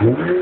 Mm-hmm.